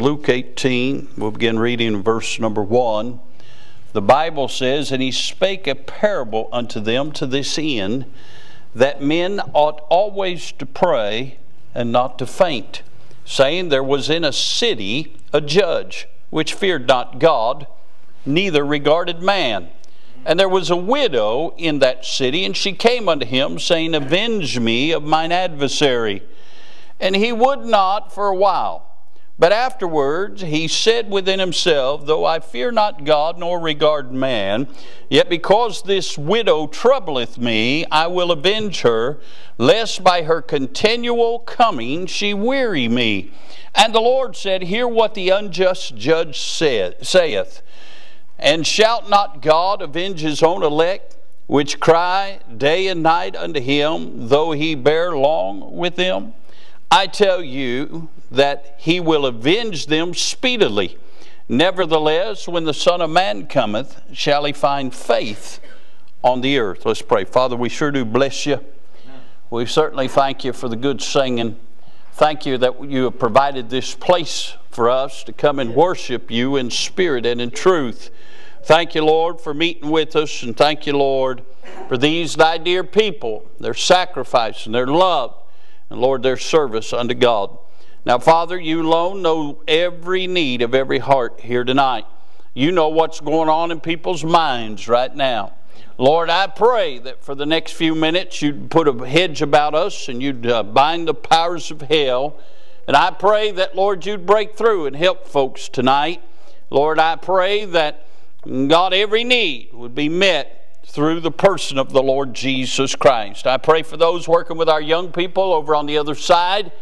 Luke 18. We'll begin reading verse number 1. The Bible says, And he spake a parable unto them to this end, that men ought always to pray and not to faint, saying, There was in a city a judge, which feared not God, neither regarded man. And there was a widow in that city, and she came unto him, saying, Avenge me of mine adversary. And he would not for a while. But afterwards he said within himself, Though I fear not God nor regard man, yet because this widow troubleth me, I will avenge her, lest by her continual coming she weary me. And the Lord said, Hear what the unjust judge said, saith. And shall not God avenge his own elect, which cry day and night unto him, though he bear long with them? I tell you that he will avenge them speedily. Nevertheless, when the Son of Man cometh, shall he find faith on the earth? Let's pray. Father, we sure do bless you. We certainly thank you for the good singing. Thank you that you have provided this place for us to come and worship you in spirit and in truth. Thank you, Lord, for meeting with us, and thank you, Lord, for these thy dear people, their sacrifice and their love and Lord, their service unto God. Now, Father, you alone know every need of every heart here tonight. You know what's going on in people's minds right now. Lord, I pray that for the next few minutes you'd put a hedge about us and you'd uh, bind the powers of hell. And I pray that, Lord, you'd break through and help folks tonight. Lord, I pray that, God, every need would be met through the person of the Lord Jesus Christ. I pray for those working with our young people over on the other side.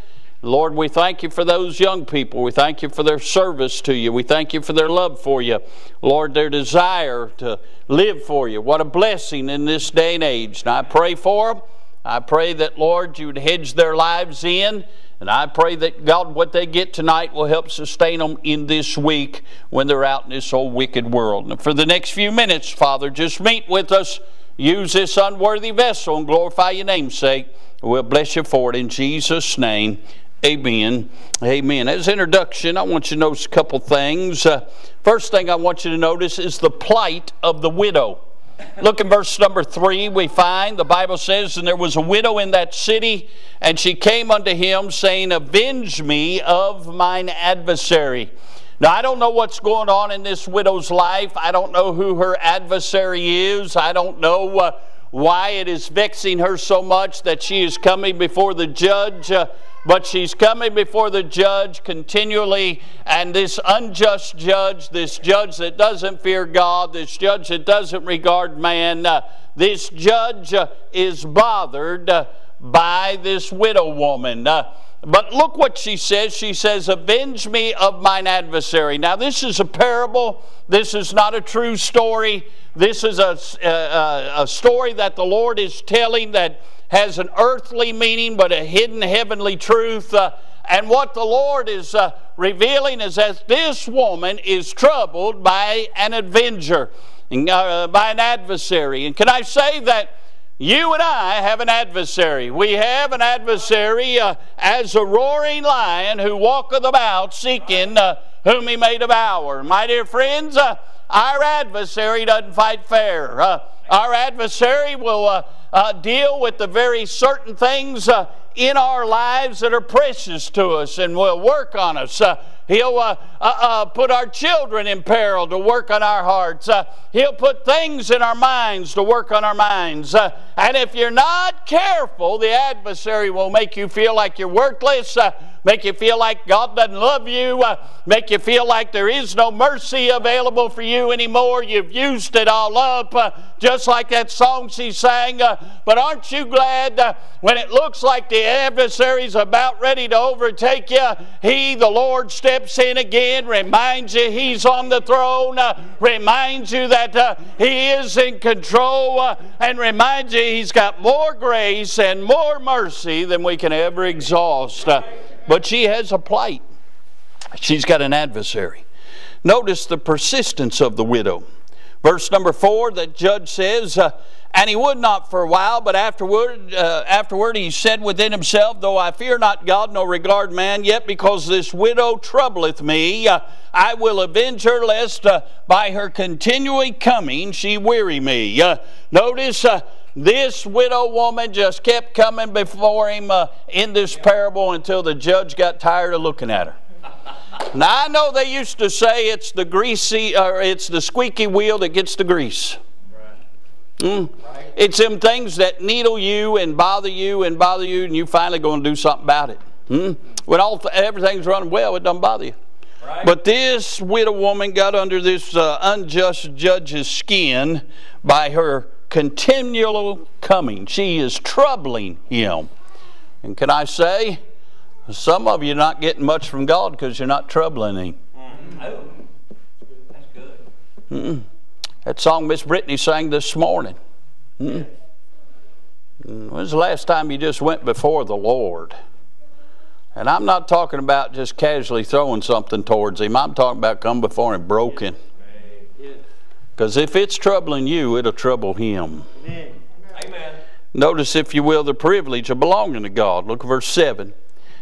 Lord, we thank you for those young people. We thank you for their service to you. We thank you for their love for you. Lord, their desire to live for you. What a blessing in this day and age. And I pray for them. I pray that, Lord, you would hedge their lives in and I pray that God, what they get tonight will help sustain them in this week when they're out in this old wicked world. And for the next few minutes, Father, just meet with us. Use this unworthy vessel and glorify your namesake. We'll bless you for it in Jesus' name. Amen. Amen. As introduction, I want you to notice a couple things. Uh, first thing I want you to notice is the plight of the widow. Look in verse number three, we find the Bible says, And there was a widow in that city, and she came unto him, saying, Avenge me of mine adversary. Now, I don't know what's going on in this widow's life. I don't know who her adversary is. I don't know uh, why it is vexing her so much that she is coming before the judge. Uh, but she's coming before the judge continually, and this unjust judge, this judge that doesn't fear God, this judge that doesn't regard man, uh, this judge uh, is bothered uh, by this widow woman. Uh, but look what she says. She says, Avenge me of mine adversary. Now, this is a parable. This is not a true story. This is a, a, uh, uh, a story that the Lord is telling that has an earthly meaning but a hidden heavenly truth. Uh, and what the Lord is uh, revealing is that this woman is troubled by an avenger, uh, by an adversary. And can I say that you and I have an adversary. We have an adversary uh, as a roaring lion who walketh about seeking uh, whom he may devour. My dear friends, uh, our adversary doesn't fight fair. Our adversary will uh, deal with the very certain things uh, in our lives that are precious to us and will work on us. Uh, he'll uh, uh, uh, put our children in peril to work on our hearts. he'll put things in our minds to work on our minds. and if you're not careful, the adversary will make you feel like you're worthless make you feel like God doesn't love you, uh, make you feel like there is no mercy available for you anymore. You've used it all up, uh, just like that song she sang. Uh, but aren't you glad uh, when it looks like the adversary's about ready to overtake you, He, the Lord, steps in again, reminds you He's on the throne, uh, reminds you that uh, He is in control, and reminds you He's got more grace and more mercy than we can ever exhaust. But she has a plight. She's got an adversary. Notice the persistence of the widow. Verse number four, the judge says, uh, and he would not for a while, but afterward, uh, afterward he said within himself, Though I fear not God, nor regard man, yet because this widow troubleth me, uh, I will avenge her, lest uh, by her continually coming she weary me. Uh, notice uh, this widow woman just kept coming before him in this parable until the judge got tired of looking at her. Now I know they used to say it's the greasy or it's the squeaky wheel that gets the grease. Mm. It's them things that needle you and bother you and bother you, and you finally going to do something about it. Mm. When all everything's running well, it doesn't bother you. Right. But this widow woman got under this uh, unjust judge's skin by her continual coming. She is troubling him. And can I say, some of you are not getting much from God because you're not troubling Him. Mm. Oh, that's good. Mm. That song Miss Brittany sang this morning. Mm. When's the last time you just went before the Lord? And I'm not talking about just casually throwing something towards Him. I'm talking about come before Him broken. Because if it's troubling you, it'll trouble Him. Amen. Amen. Notice, if you will, the privilege of belonging to God. Look at verse 7.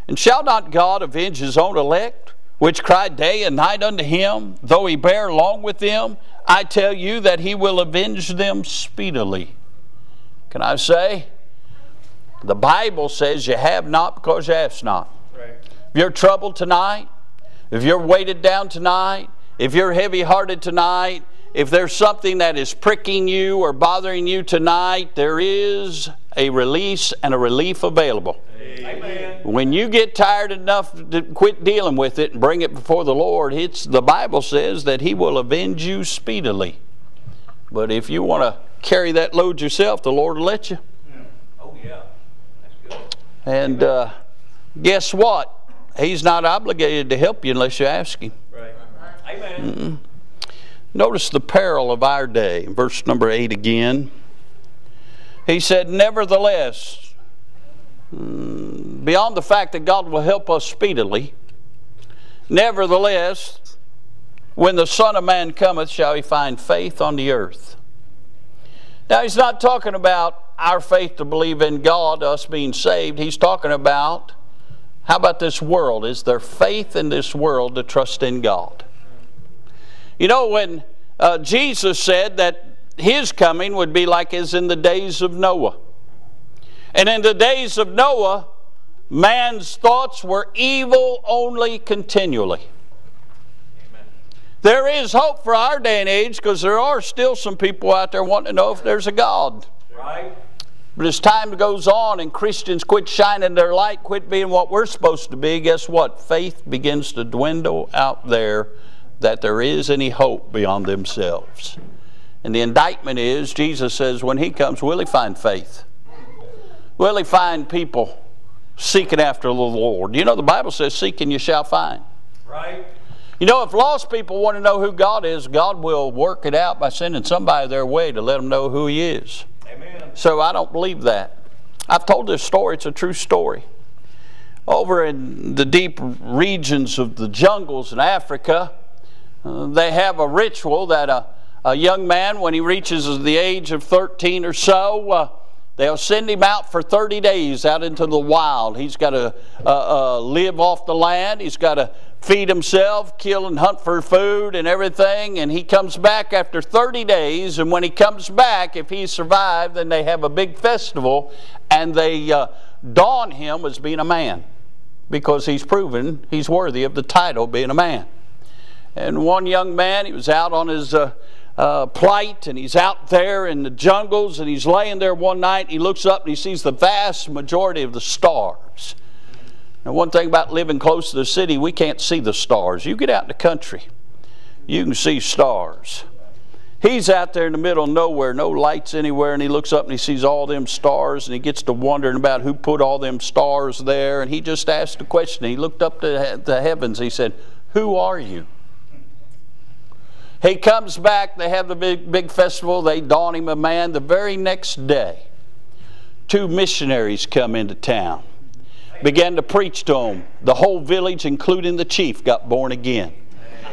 And shall not God avenge his own elect, which cry day and night unto him, though he bear long with them? I tell you that he will avenge them speedily. Can I say? The Bible says you have not because you ask not. Right. If you're troubled tonight, if you're weighted down tonight, if you're heavy hearted tonight, if there's something that is pricking you or bothering you tonight, there is a release and a relief available. Amen. When you get tired enough to quit dealing with it and bring it before the Lord, it's the Bible says that He will avenge you speedily. But if you want to carry that load yourself, the Lord will let you. Oh yeah, that's good. And uh, guess what? He's not obligated to help you unless you ask Him. Right. Amen. Mm -mm. Notice the peril of our day. Verse number 8 again. He said, Nevertheless, beyond the fact that God will help us speedily, nevertheless, when the Son of Man cometh, shall he find faith on the earth. Now, he's not talking about our faith to believe in God, us being saved. He's talking about how about this world? Is there faith in this world to trust in God? You know, when uh, Jesus said that his coming would be like as in the days of Noah. And in the days of Noah, man's thoughts were evil only continually. Amen. There is hope for our day and age because there are still some people out there wanting to know if there's a God. Right. But as time goes on and Christians quit shining their light, quit being what we're supposed to be, guess what? Faith begins to dwindle out there that there is any hope beyond themselves. And the indictment is Jesus says, when He comes, will He find faith? Will He find people seeking after the Lord? You know, the Bible says, Seek and you shall find. Right. You know, if lost people want to know who God is, God will work it out by sending somebody their way to let them know who He is. Amen. So I don't believe that. I've told this story, it's a true story. Over in the deep regions of the jungles in Africa, uh, they have a ritual that a, a, young man, when he reaches the age of 13 or so, uh, they'll send him out for 30 days out into the wild. He's got to uh, uh, live off the land. He's got to feed himself, kill and hunt for food and everything. And he comes back after 30 days. And when he comes back, if he survived, then they have a big festival and they uh, dawn him as being a man because he's proven he's worthy of the title being a man. And one young man, he was out on his uh, plight and he's out there in the jungles and he's laying there one night and he looks up and he sees the vast majority of the stars. Now, one thing about living close to the city, we can't see the stars. You get out in the country, you can see stars. He's out there in the middle of nowhere, no lights anywhere, and he looks up and he sees all them stars and he gets to wondering about who put all them stars there. And he just asked a question. He looked up to the heavens. He said, Who are you? He comes back, they have the big, big festival, they dawn him a man. The very next day, two missionaries come into town, began to preach to him. The whole village, including the chief, got born again.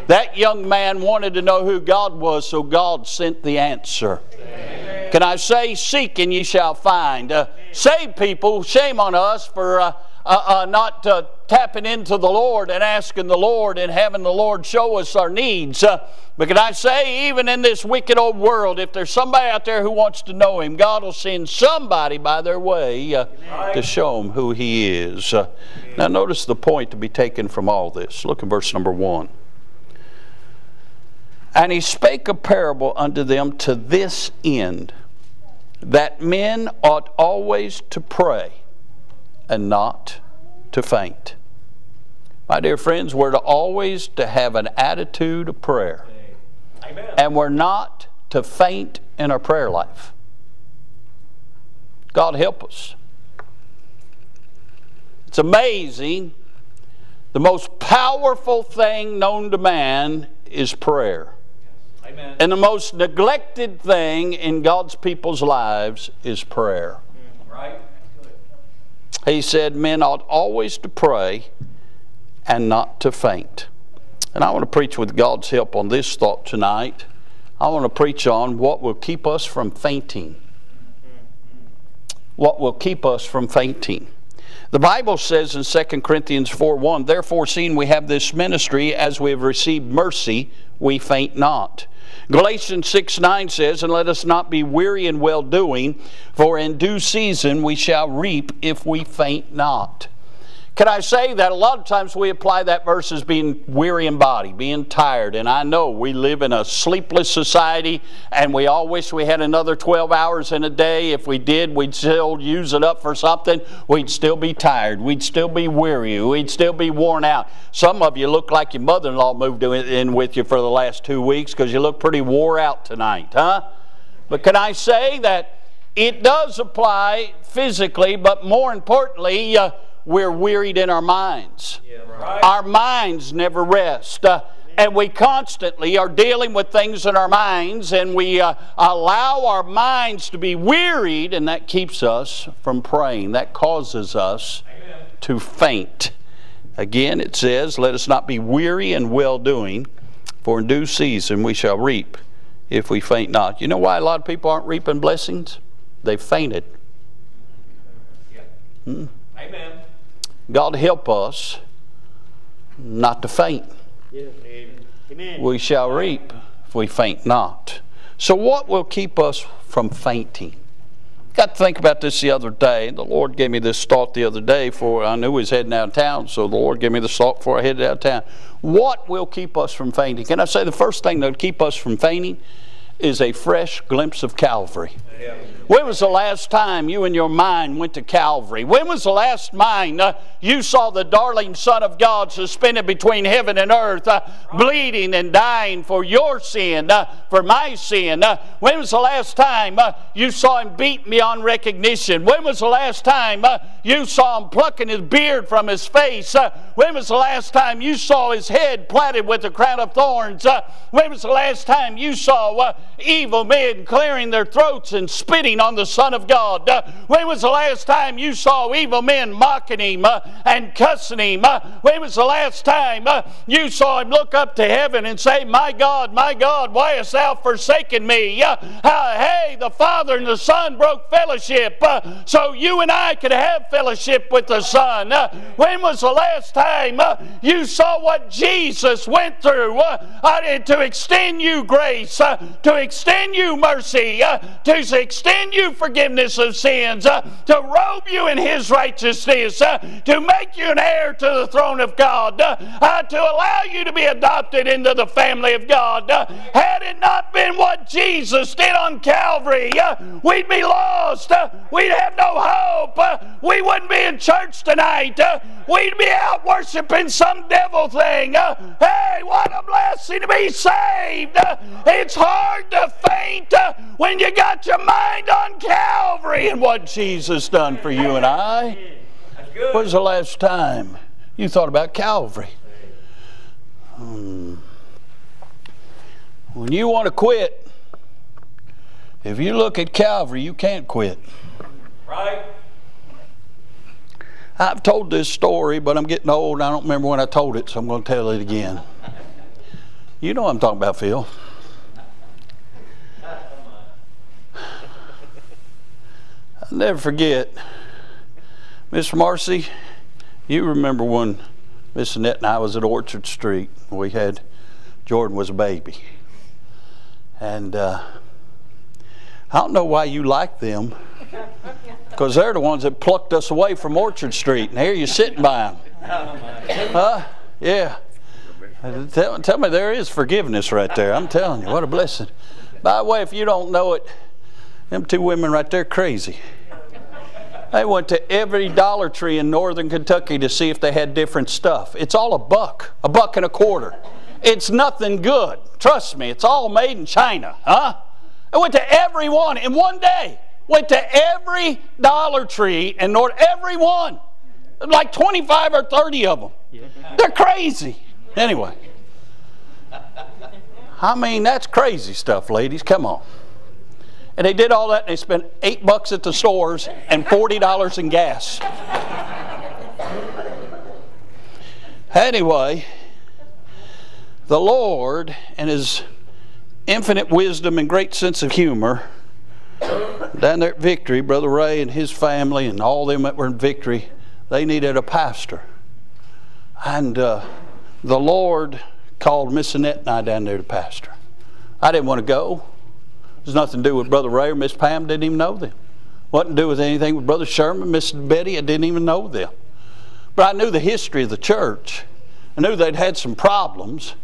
That young man wanted to know who God was, so God sent the answer. Amen. Can I say, Seek and ye shall find? Uh, save people, shame on us for. Uh, uh, uh, not uh, tapping into the Lord and asking the Lord and having the Lord show us our needs. Uh, but can I say, even in this wicked old world, if there's somebody out there who wants to know Him, God will send somebody by their way uh, to show them who He is. Uh, now, notice the point to be taken from all this. Look at verse number one. And he spake a parable unto them to this end, that men ought always to pray and not to faint. My dear friends, we're to always to have an attitude of prayer. Amen. And we're not to faint in our prayer life. God help us. It's amazing. The most powerful thing known to man is prayer. Amen. And the most neglected thing in God's people's lives is prayer. He said men ought always to pray and not to faint. And I want to preach with God's help on this thought tonight. I want to preach on what will keep us from fainting. What will keep us from fainting. The Bible says in 2 Corinthians 4 1, Therefore, seeing we have this ministry, as we have received mercy, we faint not. Galatians 6 9 says, And let us not be weary in well doing, for in due season we shall reap if we faint not. Can I say that a lot of times we apply that verse as being weary in body, being tired. And I know we live in a sleepless society and we all wish we had another 12 hours in a day. If we did, we'd still use it up for something. We'd still be tired. We'd still be weary. We'd still be worn out. Some of you look like your mother in law moved in with you for the last two weeks because you look pretty wore out tonight, huh? But can I say that it does apply physically, but more importantly, uh, we're wearied in our minds. Yeah, right. Our minds never rest. Uh, and we constantly are dealing with things in our minds, and we uh, allow our minds to be wearied, and that keeps us from praying. That causes us Amen. to faint. Again, it says, Let us not be weary in well doing, for in due season we shall reap if we faint not. You know why a lot of people aren't reaping blessings? They've fainted. Yeah. Hmm? Amen. God help us not to faint. We shall reap if we faint not. So, what will keep us from fainting? Got to think about this the other day. The Lord gave me this thought the other day for I knew He was heading out of town, so the Lord gave me this thought before I headed out of town. What will keep us from fainting? Can I say the first thing that will keep us from fainting is a fresh glimpse of Calvary. When was the last time you and your mind went to Calvary? When was the last mind uh, you saw the darling Son of God suspended between heaven and earth, uh, bleeding and dying for your sin, uh, for my sin? Uh, when was the last time uh, you saw him beat beyond recognition? When was the last time uh, you saw him plucking his beard from his face? when was the last time you saw his head platted with a crown of thorns? when was the last time you saw evil men clearing their throats and spitting on the Son of God. Uh, when was the last time you saw evil men mocking him uh, and cussing him? Uh, when was the last time uh, you saw him look up to heaven and say, My God, my God, why hast thou forsaken me? Uh, uh, hey, the Father and the Son broke fellowship so you and I could have fellowship with the Son. when was the last time you saw what Jesus went through to extend you grace, to extend you mercy, to extend you forgiveness of sins, uh, to robe you in His righteousness, uh, to make you an heir to the throne of God, uh, uh to allow you to be adopted into the family of God. Uh, had it not been what Jesus did on Calvary, uh, we'd be lost. we'd have no hope. we wouldn't be in church tonight. we'd be out worshiping some devil thing. hey, what a blessing to be saved. it's hard to faint when you got your mind on Calvary and what Jesus done for you and I. When was the last time you thought about Calvary? Hmm. When you want to quit, if you look at Calvary, you can't quit. Right? I've told this story, but I'm getting old and I don't remember when I told it, so I'm going to tell it again. You know what I'm talking about, Phil. I'll never forget, Miss Marcy, you remember when Miss Annette and I was at Orchard Street. We had, Jordan was a baby. And uh, I don't know why you like them, because they're the ones that plucked us away from Orchard Street. And here you're sitting by them. Huh? Yeah. Tell, tell me there is forgiveness right there. I'm telling you, what a blessing. By the way, if you don't know it, them two women right there crazy. They went to every Dollar Tree in northern Kentucky to see if they had different stuff. It's all a buck, a buck and a quarter. It's nothing good. Trust me, it's all made in China, huh? I went to every one in one day. Went to every Dollar Tree in North, every one. Like 25 or 30 of them. They're crazy. Anyway. I mean, that's crazy stuff, ladies. Come on. And they did all that and they spent eight bucks at the stores and $40 in gas. anyway, the Lord and His infinite wisdom and great sense of humor down there at Victory, Brother Ray and his family and all them that were in Victory, they needed a pastor. And uh, the Lord called Miss Annette and I down there to pastor. I didn't want to go. There's nothing to do with Brother Ray or Miss Pam, didn't even know them. Wasn't to do with anything with Brother Sherman, Miss Betty, I didn't even know them. But I knew the history of the church. I knew they'd had some problems.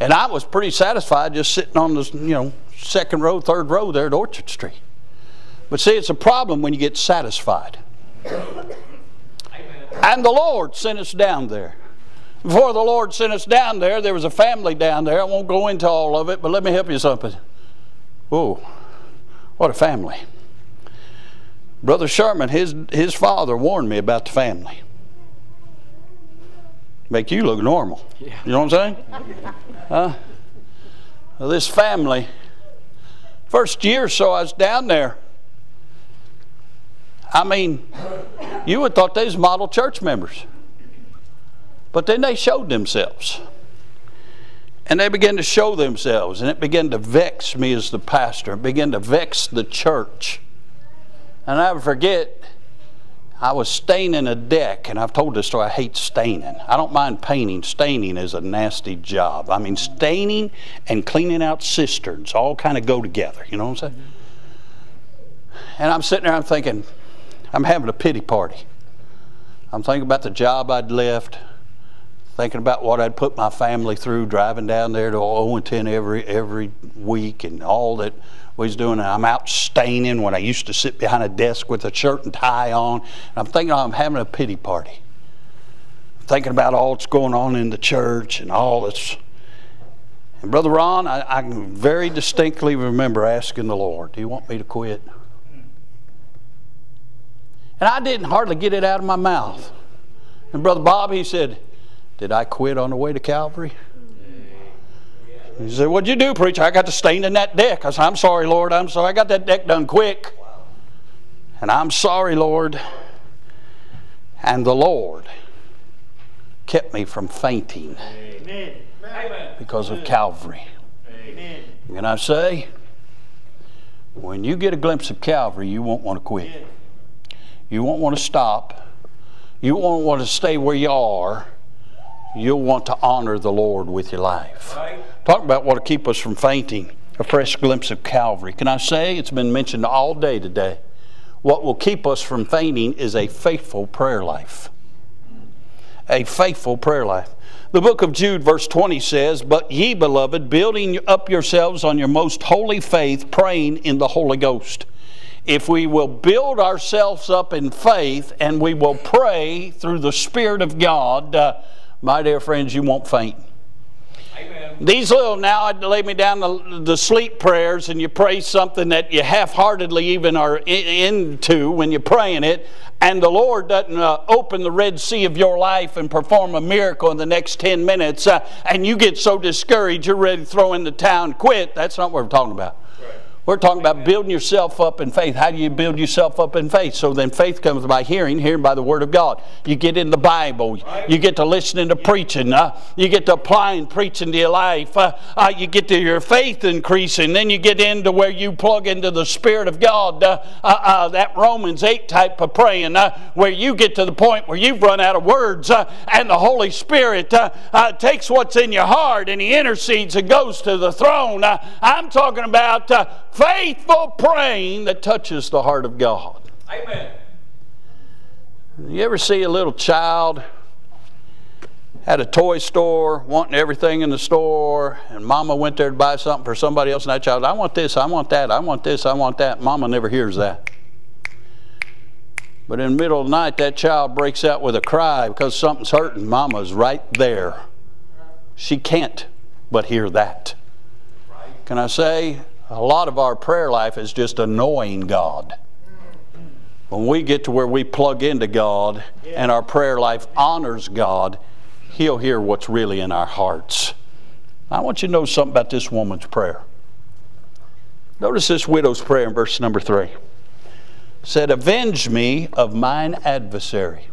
And I was pretty satisfied just sitting on the you know second row, third row there at Orchard Street. But see, it's a problem when you get satisfied. And the Lord sent us down there. Before the Lord sent us down there, there was a family down there. I won't go into all of it, but let me help you something. Whoa, what a family. Brother Sherman, his, his father warned me about the family. Make you look normal. You know what I'm saying? Huh? Well, this family, first year or so I was down there, I mean, you would have thought they was model church members. But then they showed themselves. And they began to show themselves, and it began to vex me as the pastor. It began to vex the church. And I forget, I was staining a deck, and I've told this story. I hate staining. I don't mind painting. Staining is a nasty job. I mean, staining and cleaning out cisterns all kind of go together. You know what I'm saying? And I'm sitting there, I'm thinking, I'm having a pity party. I'm thinking about the job I'd left, thinking about what I'd put my family through driving down there to Owenton every every week and all that we was doing. I'm out staining when I used to sit behind a desk with a shirt and tie on. And I'm thinking oh, I'm having a pity party. Thinking about all that's going on in the church and all that's. And Brother Ron, I, I can very distinctly remember asking the Lord, Do you want me to quit? And I didn't hardly get it out of my mouth. And Brother Bob, he said, Did I quit on the way to Calvary? He said, What'd you do, preacher? I got to stain in that deck. I said, I'm sorry, Lord. I'm sorry. I got that deck done quick. And I'm sorry, Lord. And the Lord kept me from fainting Amen. because of Calvary. Amen. And I say, when you get a glimpse of Calvary, you won't want to quit. You won't want to stop. You won't want to stay where you are. You'll want to honor the Lord with your life. Right. Talk about what will keep us from fainting. A fresh glimpse of Calvary. Can I say it's been mentioned all day today? What will keep us from fainting is a faithful prayer life. A faithful prayer life. The book of Jude, verse 20 says, But ye, beloved, building up yourselves on your most holy faith, praying in the Holy Ghost if we will build ourselves up in faith and we will pray through the Spirit of God, uh, my dear friends, you won't faint. These little now, I'd lay me down the, the, sleep prayers, and you pray something that you half heartedly even are in, into when you're praying it, and the Lord doesn't uh, open the Red Sea of your life and perform a miracle in the next 10 minutes, uh, and you get so discouraged you're ready to throw in the town quit. That's not what we're talking about. We're talking about building yourself up in faith. How do you build yourself up in faith? So then faith comes by hearing, hearing by the Word of God. You get in the Bible. You get to listening to preaching. Uh, you get to applying preaching to your life. Uh, uh, you get to your faith increasing. Then you get into where you plug into the Spirit of God. Uh, uh, uh, that Romans 8 type of praying, where you get to the point where you've run out of words and the Holy Spirit takes what's in your heart and He intercedes and goes to the throne. I'm talking about faithful praying that touches the heart of God. Amen. You ever see a little child at a toy store wanting everything in the store, and mama went there to buy something for somebody else, and that child, I want this, I want that, I want this, I want that. Mama never hears that. But in the middle of the night, that child breaks out with a cry because something's hurting. Mama's right there. She can't but hear that. Can I say, a lot of our prayer life is just annoying God. When we get to where we plug into God and our prayer life honors God, He'll hear what's really in our hearts. I want you to know something about this woman's prayer. Notice this widow's prayer in verse number three. It said, Avenge me of mine adversary.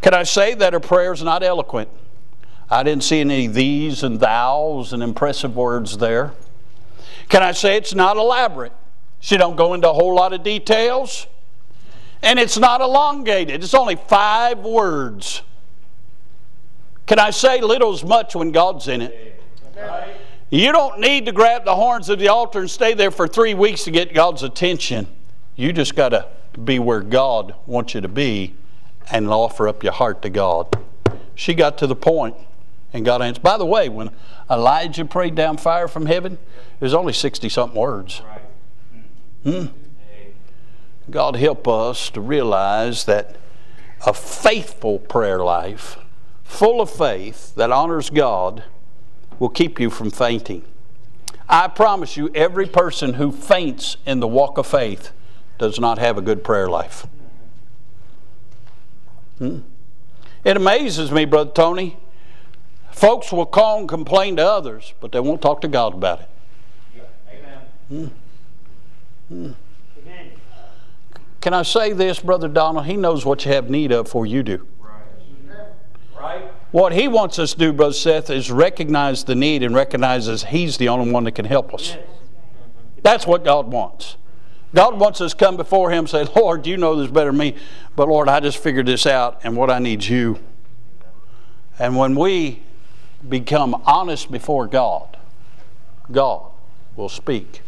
Can I say that her prayer is not eloquent? I didn't see any these and thous and impressive words there. Can I say it's not elaborate? She don't go into a whole lot of details. And it's not elongated. It's only five words. Can I say little little's much when God's in it? You don't need to grab the horns of the altar and stay there for three weeks to get God's attention. You just got to be where God wants you to be and offer up your heart to God. She got to the point and God answered. By the way, when Elijah prayed down fire from heaven, it was only 60 something words. Hmm? God help us to realize that a faithful prayer life, full of faith that honors God, will keep you from fainting. I promise you, every person who faints in the walk of faith does not have a good prayer life. Hmm? It amazes me, Brother Tony, Folks will call and complain to others, but they won't talk to God about it. Amen. Hmm. Hmm. Amen. Can I say this, Brother Donald? He knows what you have need of before you do. Right. right. What he wants us to do, Brother Seth, is recognize the need and recognizes he's the only one that can help us. Yes. That's what God wants. God wants us to come before him and say, Lord, you know this better than me, but Lord, I just figured this out, and what I need you. And when we become honest before God, God will speak.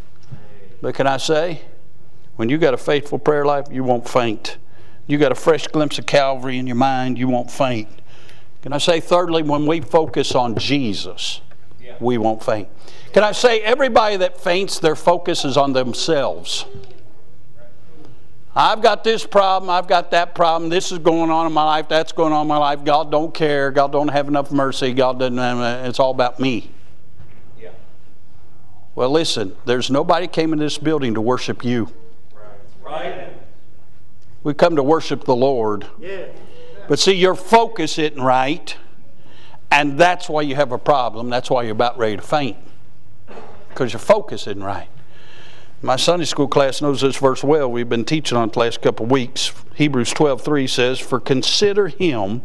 But can I say, when you got a faithful prayer life, you won't faint. You got a fresh glimpse of Calvary in your mind, you won't faint. Can I say, thirdly, when we focus on Jesus, we won't faint. Can I say, everybody that faints, their focus is on themselves. I've got this problem, I've got that problem, this is going on in my life, that's going on in my life. God don't care, God don't have enough mercy, God doesn't have, it's all about me. Yeah. Well, listen, there's nobody came in this building to worship you. Right. right. We come to worship the Lord. Yeah. But see, your focus isn't right, and that's why you have a problem. That's why you're about ready to faint. Because your focus isn't right. My Sunday school class knows this verse well. We've been teaching on it the last couple of weeks. Hebrews 12:3 says, "For consider him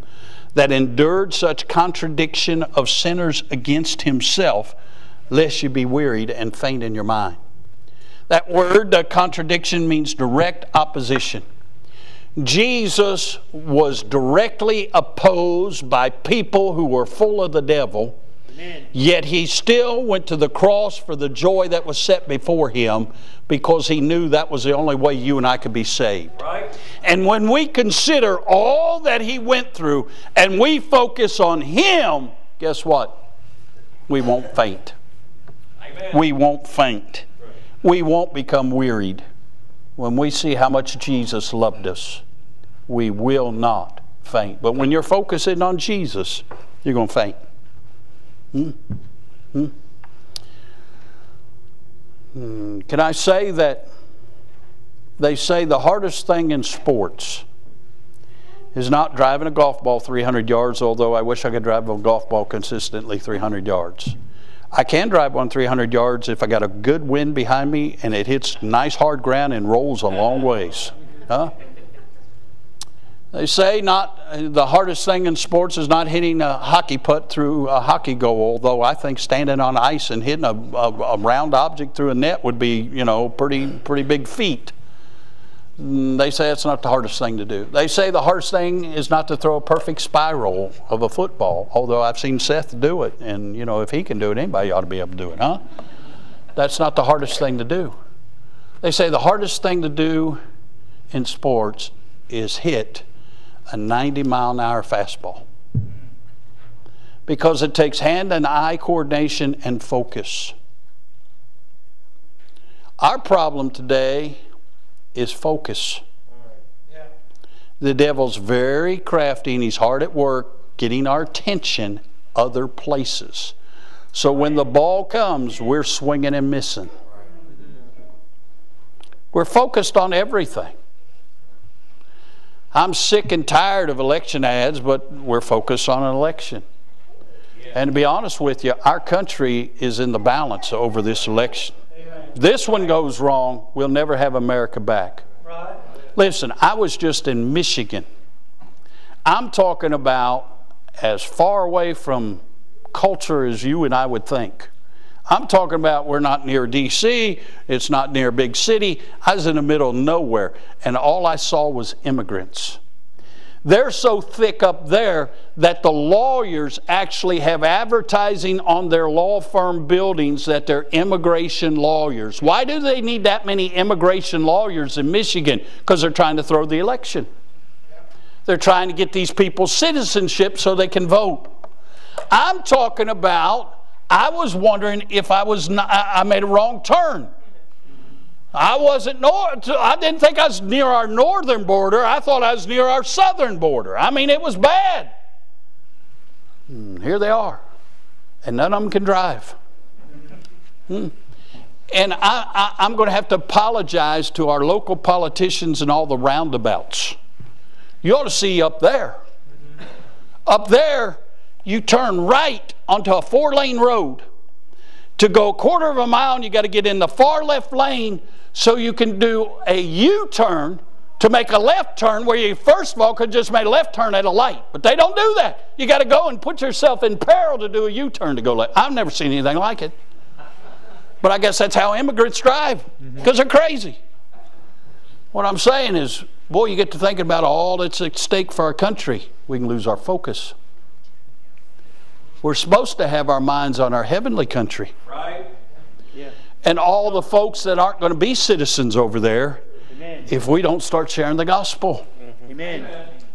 that endured such contradiction of sinners against himself, lest you be wearied and faint in your mind." That word, uh, contradiction, means direct opposition. Jesus was directly opposed by people who were full of the devil Yet he still went to the cross for the joy that was set before him because he knew that was the only way you and I could be saved. Right. And when we consider all that he went through and we focus on him, guess what? We won't faint. Amen. We won't faint. Right. We won't become wearied. When we see how much Jesus loved us, we will not faint. But when you're focusing on Jesus, you're going to faint. Hmm? Hmm? Hmm. Can I say that they say the hardest thing in sports is not driving a golf ball 300 yards, although I wish I could drive a golf ball consistently 300 yards. I can drive one 300 yards if I got a good wind behind me and it hits nice hard ground and rolls a long ways. Huh? They say not the hardest thing in sports is not hitting a hockey putt through a hockey goal. Although I think standing on ice and hitting a, a, a round object through a net would be, you know, pretty pretty big feat. Mm, they say it's not the hardest thing to do. They say the hardest thing is not to throw a perfect spiral of a football. Although I've seen Seth do it, and you know if he can do it, anybody ought to be able to do it, huh? That's not the hardest thing to do. They say the hardest thing to do in sports is hit a 90 mile an hour fastball because it takes hand and eye coordination and focus. Our problem today is focus. The devil's very crafty and he's hard at work getting our attention other places. So when the ball comes, we're swinging and missing. We're focused on everything. I'm sick and tired of election ads, but we're focused on an election. And to be honest with you, our country is in the balance over this election. This one goes wrong, we'll never have America back. Listen, I was just in Michigan. I'm talking about as far away from culture as you and I would think. I'm talking about we're not near D.C., it's not near a big city. I was in the middle of nowhere, and all I saw was immigrants. They're so thick up there that the lawyers actually have advertising on their law firm buildings that they're immigration lawyers. Why do they need that many immigration lawyers in Michigan? Because they're trying to throw the election. They're trying to get these people citizenship so they can vote. I'm talking about I was wondering if I was not, I made a wrong turn. I wasn't north. I didn't think I was near our northern border. I thought I was near our southern border. I mean, it was bad. Hmm, here they are, and none of them can drive. Hmm. And I, am going to have to apologize to our local politicians and all the roundabouts. You ought to see up there. Up there, you turn right onto a four lane road. To go a quarter of a mile, and you got to get in the far left lane so you can do a U turn to make a left turn where you first of all could just make a left turn at a light. But they don't do that. You got to go and put yourself in peril to do a U turn to go left. I've never seen anything like it. But I guess that's how immigrants drive mm-hmm. because they're crazy. What I'm saying is, boy, you get to thinking about all that's at stake for our country. We can lose our focus. We're supposed to have our minds on our heavenly country. Right. Yeah. And all the folks that aren't going to be citizens over there Amen. if we don't start sharing the gospel. Amen.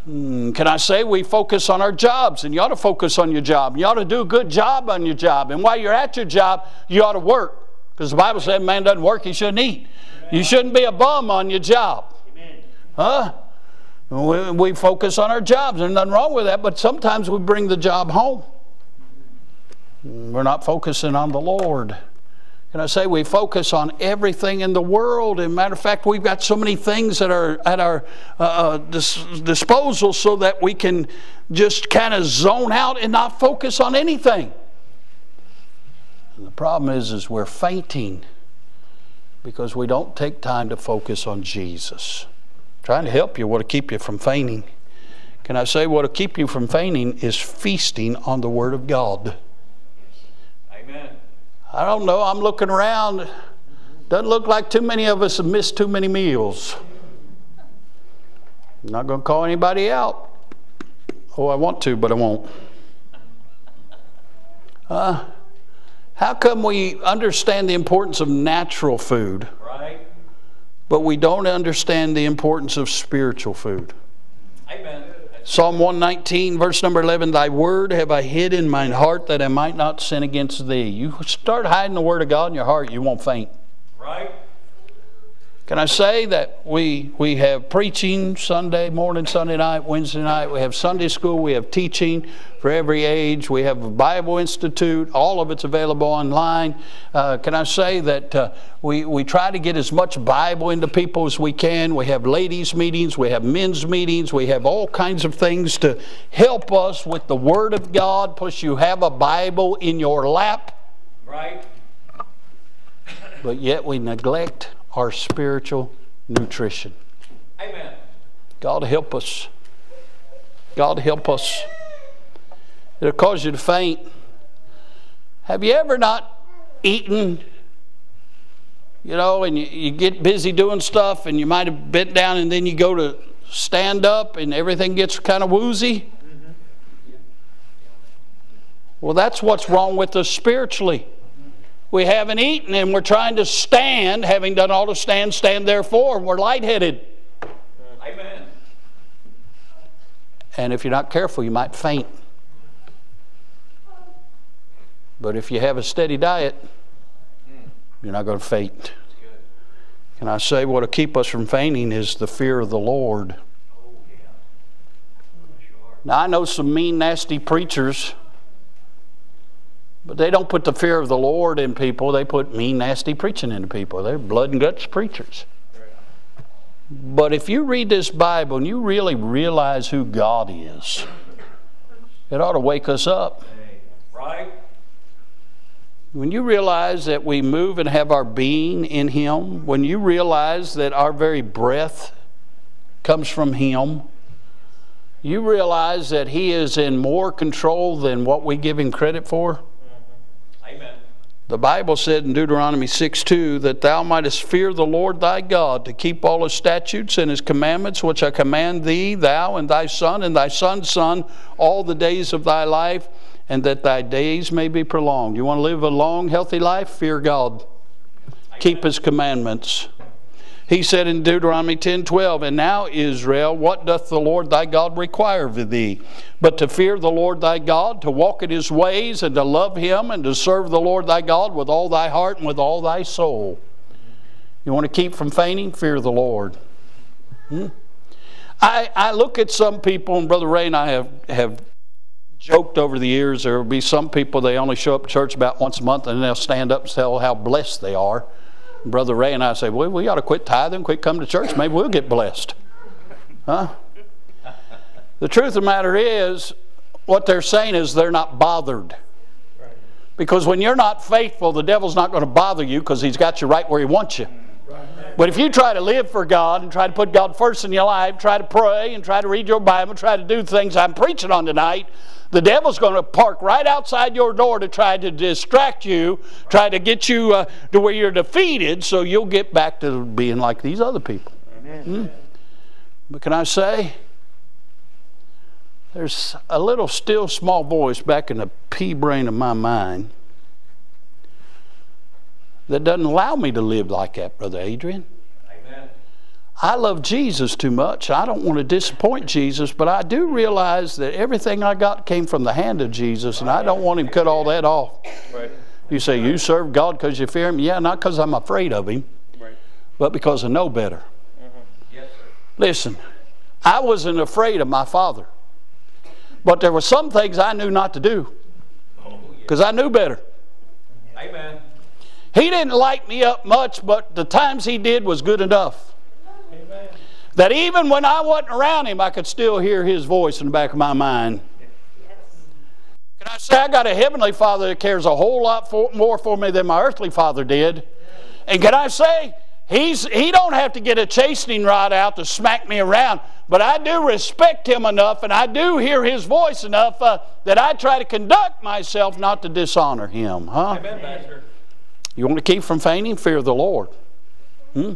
Hmm, can I say we focus on our jobs and you ought to focus on your job. You ought to do a good job on your job. And while you're at your job, you ought to work. Because the Bible said man doesn't work, he shouldn't eat. You shouldn't be a bum on your job. Amen. Huh? We, we focus on our jobs. There's nothing wrong with that, but sometimes we bring the job home. We're not focusing on the Lord. Can I say we focus on everything in the world? And matter of fact, we've got so many things that are at our uh, uh dis disposal so that we can just kind of zone out and not focus on anything. And the problem is, is we're fainting because we don't take time to focus on Jesus. I'm trying to help you, what to keep you from fainting. Can I say what to keep you from fainting is feasting on the Word of God. I don't know. I'm looking around. Doesn't look like too many of us have missed too many meals. I'm not going to call anybody out. Oh, I want to, but I won't. Uh, how come we understand the importance of natural food, right. but we don't understand the importance of spiritual food? Psalm 119, verse number 11 Thy word have I hid in mine heart that I might not sin against thee. You start hiding the word of God in your heart, you won't faint. Right. Can I say that we, we have preaching Sunday morning, Sunday night, Wednesday night? We have Sunday school, we have teaching for every age, we have a Bible Institute, all of it's available online. Uh, can I say that uh, we, we try to get as much Bible into people as we can? We have ladies' meetings, we have men's meetings, we have all kinds of things to help us with the Word of God, plus, you have a Bible in your lap. Right. But yet we neglect our spiritual nutrition. Amen. God help us. God help us. It'll cause you to faint. Have you ever not eaten, you know, and you, you get busy doing stuff and you might have bent down and then you go to stand up and everything gets kind of woozy? Mm-hmm. Well, that's what's wrong with us spiritually. We haven't eaten and we're trying to stand, having done all to stand, stand therefore, and we're lightheaded. Amen. And if you're not careful, you might faint. But if you have a steady diet, you're not going to faint. Can I say what'll keep us from fainting is the fear of the Lord? Oh, now, I know some mean, nasty preachers, but they don't put the fear of the Lord in people. They put mean, nasty preaching into people. They're blood and guts preachers. But if you read this Bible and you really realize who God is, it ought to wake us up. Right. When you realize that we move and have our being in Him, when you realize that our very breath comes from Him, you realize that He is in more control than what we give Him credit for. The Bible said in Deuteronomy 6 2 that thou mightest fear the Lord thy God to keep all his statutes and his commandments, which I command thee, thou and thy son and thy son's son, all the days of thy life, and that thy days may be prolonged. You want to live a long, healthy life? Fear God. Keep his commandments. He said in Deuteronomy 10 12, And now, Israel, what doth the Lord thy God require of thee? But to fear the Lord thy God, to walk in his ways, and to love him, and to serve the Lord thy God with all thy heart and with all thy soul. You want to keep from fainting? Fear the Lord. Hmm? I, I look at some people, and Brother Ray and I have, have joked over the years there will be some people, they only show up church about once a month, and they'll stand up and tell how blessed they are. Brother Ray and I say, well, we ought to quit tithing, quit coming to church. Maybe we'll get blessed. Huh? The truth of the matter is, what they're saying is they're not bothered. Because when you're not faithful, the devil's not going to bother you because he's got you right where he wants you. But if you try to live for God and try to put God first in your life, try to pray and try to read your Bible, try to do things I'm preaching on tonight, the devil's going to park right outside your door to try to distract you, try to get you uh, to where you're defeated so you'll get back to being like these other people. Hmm? But can I say, there's a little still small voice back in the pea brain of my mind that doesn't allow me to live like that, Brother Adrian. I love Jesus too much. I don't want to disappoint Jesus, but I do realize that everything I got came from the hand of Jesus, and I don't want him to cut all that off. Right. You say, You serve God because you fear him? Yeah, not because I'm afraid of him, Right. but because I know better. Mm-hmm. Yes, sir. Listen, I wasn't afraid of my father, but there were some things I knew not to do oh, because I knew better. Amen. He didn't light me up much, but the times he did was good enough. That even when I wasn't around him, I could still hear his voice in the back of my mind. Can I say I got a heavenly father that cares a whole lot for, more for me than my earthly father did? And can I say he's he don't have to get a chastening rod out to smack me around, but I do respect him enough, and I do hear his voice enough uh, that I try to conduct myself not to dishonor him. Huh? Amen. You want to keep from fainting? Fear of the Lord. Hmm?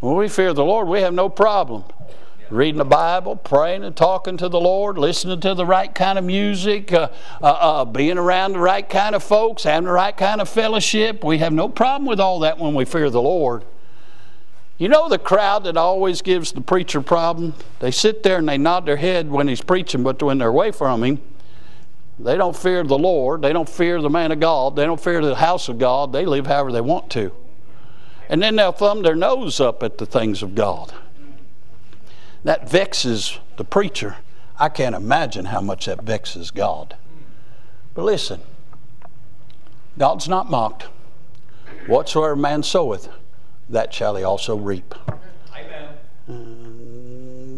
When we fear the Lord, we have no problem. Reading the Bible, praying and talking to the Lord, listening to the right kind of music, uh, uh, uh, being around the right kind of folks, having the right kind of fellowship. We have no problem with all that when we fear the Lord. You know the crowd that always gives the preacher problem? They sit there and they nod their head when he's preaching, but when they're away from him, they don't fear the Lord. They don't fear the man of God. They don't fear the house of God. They live however they want to. And then they'll thumb their nose up at the things of God. That vexes the preacher. I can't imagine how much that vexes God. But listen, God's not mocked. Whatsoever man soweth, that shall he also reap. Amen.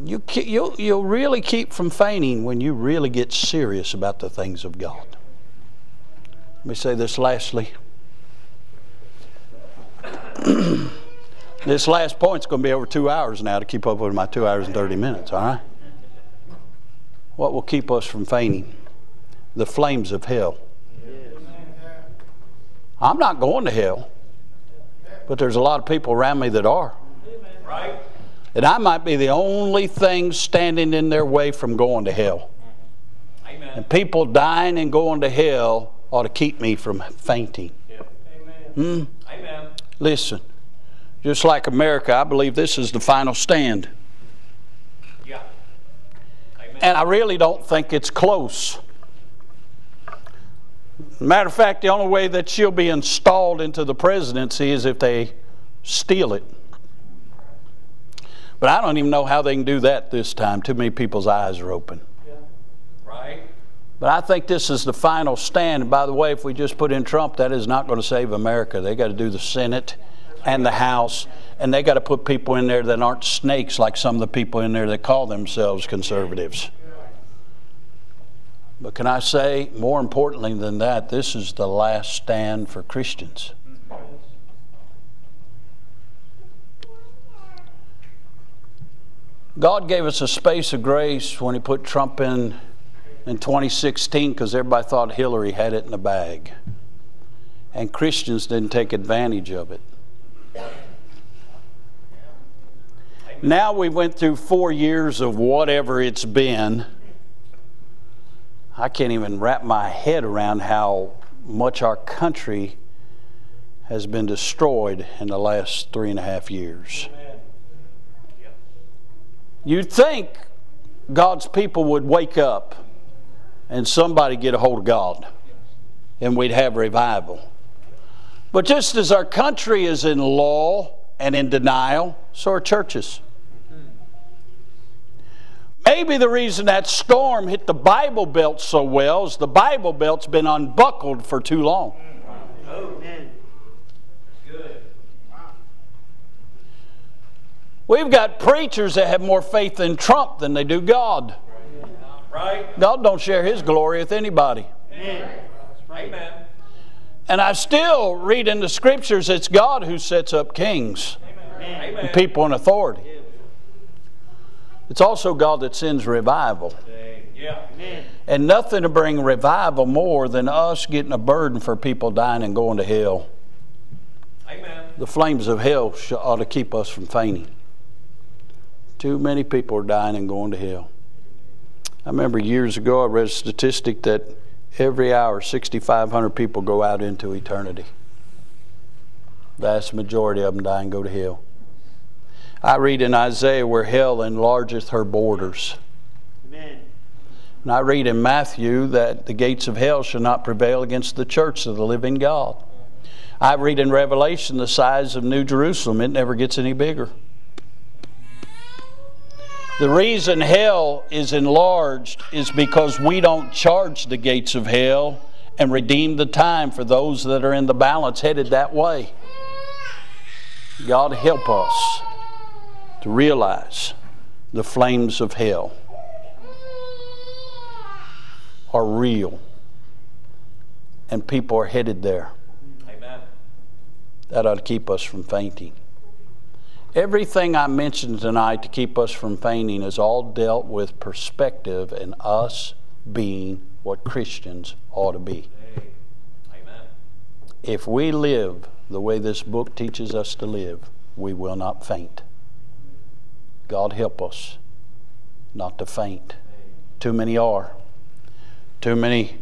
You, you'll, you'll really keep from fainting when you really get serious about the things of God. Let me say this lastly. this last point's going to be over two hours now to keep up with my two hours and 30 minutes, all right? What will keep us from fainting? The flames of hell. I'm not going to hell, but there's a lot of people around me that are. Right? And I might be the only thing standing in their way from going to hell. Amen. And people dying and going to hell ought to keep me from fainting. Hmm? Amen. Listen, just like America, I believe this is the final stand. Yeah. Amen. And I really don't think it's close. Matter of fact, the only way that she'll be installed into the presidency is if they steal it. But I don't even know how they can do that this time. Too many people's eyes are open. But I think this is the final stand. And by the way, if we just put in Trump, that is not going to save America. They got to do the Senate and the House, and they got to put people in there that aren't snakes like some of the people in there that call themselves conservatives. But can I say, more importantly than that, this is the last stand for Christians. God gave us a space of grace when He put Trump in in 2016 because everybody thought Hillary had it in the bag. And Christians didn't take advantage of it. Now we went through four years of whatever it's been. I can't even wrap my head around how much our country has been destroyed in the last three and a half years. You'd think God's people would wake up and somebody get a hold of God and we'd have revival. But just as our country is in law and in denial, so are churches. Maybe the reason that storm hit the Bible Belt so well is the Bible Belt's been unbuckled for too long. We've got preachers that have more faith in Trump than they do God. Right? God don't share his glory with anybody. Amen. And I still read in the scriptures it's God who sets up kings Amen. and people in authority. It's also God that sends revival. Yeah. And nothing to bring revival more than us getting a burden for people dying and going to hell. Amen. The flames of hell ought to keep us from fainting. Too many people are dying and going to hell. I remember years ago I read a statistic that every hour 6,500 people go out into eternity. Vast majority of them die and go to hell. I read in Isaiah where hell enlargeth her borders. Amen. And I read in Matthew that the gates of hell shall not prevail against the church of the living God. I read in Revelation the size of New Jerusalem, it never gets any bigger. The reason hell is enlarged is because we don't charge the gates of hell and redeem the time for those that are in the balance headed that way. God help us to realize the flames of hell are real and people are headed there. Amen. That ought to keep us from fainting. Everything I mentioned tonight to keep us from fainting is all dealt with perspective and us being what Christians ought to be. Amen. If we live the way this book teaches us to live, we will not faint. God help us not to faint. Too many are. Too many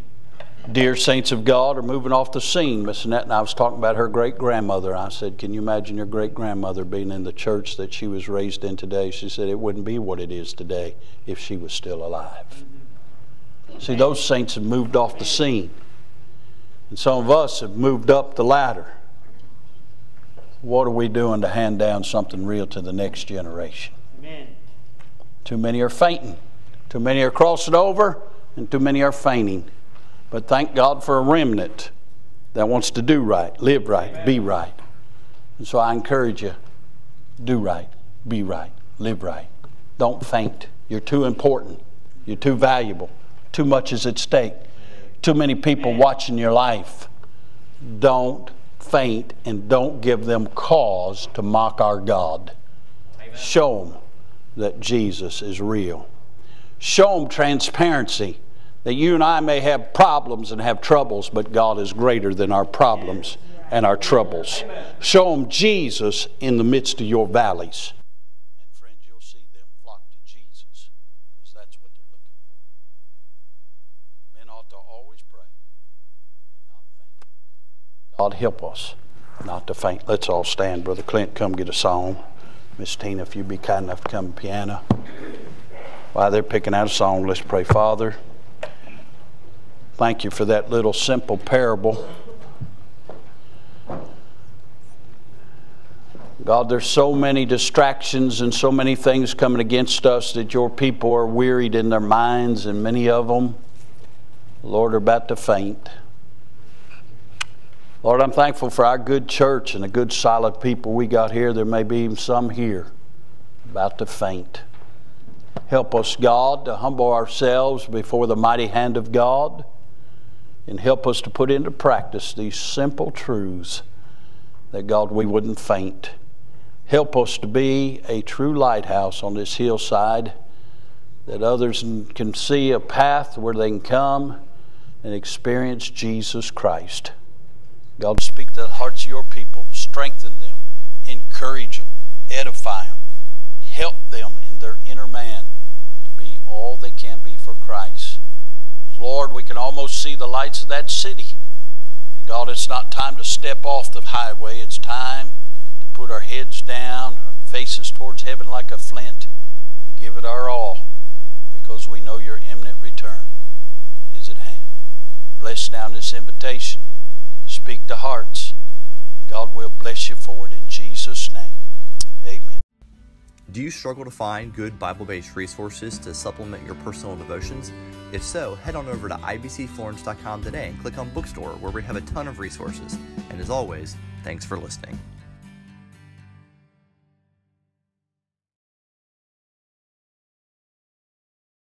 dear saints of God are moving off the scene. Miss Annette and I was talking about her great grandmother. I said, Can you imagine your great grandmother being in the church that she was raised in today? She said, It wouldn't be what it is today if she was still alive. See, those saints have moved off the scene. And some of us have moved up the ladder. what are we doing to hand down something real to the next generation? Amen. Too many are fainting. Too many are crossing over, and too many are fainting. But thank God for a remnant that wants to do right, live right, be right. And so I encourage you do right, be right, live right. Don't faint. You're too important. You're too valuable. Too much is at stake. Too many people watching your life. Don't faint and don't give them cause to mock our God. Show them that Jesus is real. Show them transparency that you and I may have problems and have troubles, but God is greater than our problems and our troubles. Show them Jesus in the midst of your valleys. And friends, you'll see them flock to Jesus because that's what they're looking for. Men ought to always pray and not faint. God help us not to faint. Let's all stand. Brother Clint, come get a song. Miss Tina, if you'd be kind enough to come piano. While they're picking out a song, let's pray. Father, thank you for that little simple parable. God, there's so many distractions and so many things coming against us that your people are wearied in their minds, and many of them, Lord, are about to faint. Lord, I'm thankful for our good church and the good, solid people we got here. There may be some here about to faint. Help us, God, to humble ourselves before the mighty hand of God and help us to put into practice these simple truths that, God, we wouldn't faint. Help us to be a true lighthouse on this hillside that others can see a path where they can come and experience Jesus Christ. God, speak to the hearts of your people, strengthen them, encourage them, edify them, help them in their inner man to be all they can be for Christ. Lord, we can almost see the lights of that city. And God, it's not time to step off the highway, it's time to put our heads down, our faces towards heaven like a flint, and give it our all because we know your imminent return is at hand. Bless now this invitation speak to hearts. And God will bless you for it in Jesus' name. Amen. Do you struggle to find good Bible based resources to supplement your personal devotions? If so, head on over to ibcflorence.com today and click on Bookstore, where we have a ton of resources. And as always, thanks for listening.